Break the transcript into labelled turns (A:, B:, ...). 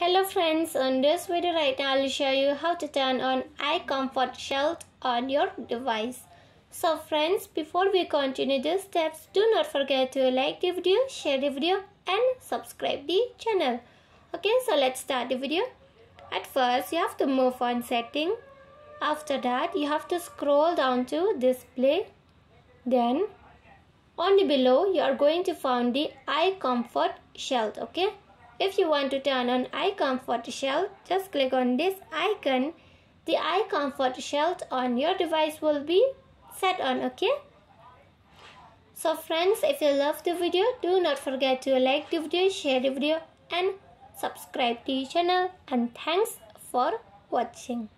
A: Hello friends, in this video right now I'll show you how to turn on Eye Comfort Shield on your device. So friends, before we continue the steps, do not forget to like the video, share the video and subscribe the channel. Okay, so let's start the video. At first, you have to move on setting. After that, you have to scroll down to display. Then, on the below, you are going to find the Eye Comfort Shield. Okay. If you want to turn on Eye Comfort Shield, just click on this icon. The Eye Comfort Shield on your device will be set on, okay? So friends, if you love the video, do not forget to like the video, share the video and subscribe to the channel and thanks for watching.